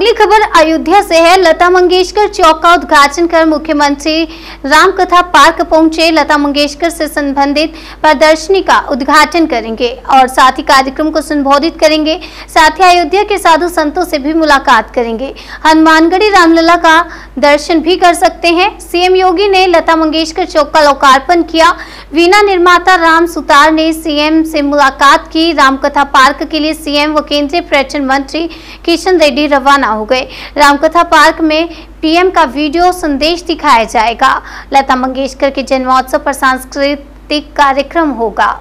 अगली खबर, अयोध्या से है लता मंगेशकर चौक का उद्घाटन कर मुख्यमंत्री रामकथा पार्क पहुँचे। लता मंगेशकर से संबंधित प्रदर्शनी का उद्घाटन करेंगे और साथ ही कार्यक्रम को संबोधित करेंगे। साथ ही अयोध्या के साधु संतों से भी मुलाकात करेंगे। हनुमानगढ़ी रामलला का दर्शन भी कर सकते हैं। सीएम योगी ने लता मंगेशकर चौक का लोकार्पण किया। वीणा निर्माता राम सुतार ने सीएम से मुलाकात की। रामकथा पार्क के लिए सीएम व केंद्रीय पर्यटन मंत्री किशन रेड्डी रवाना हो गए। रामकथा पार्क में पीएम का वीडियो संदेश दिखाया जाएगा। लता मंगेशकर के जन्मोत्सव पर सांस्कृतिक कार्यक्रम होगा।